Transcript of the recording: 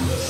Let's go.